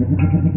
Gracias.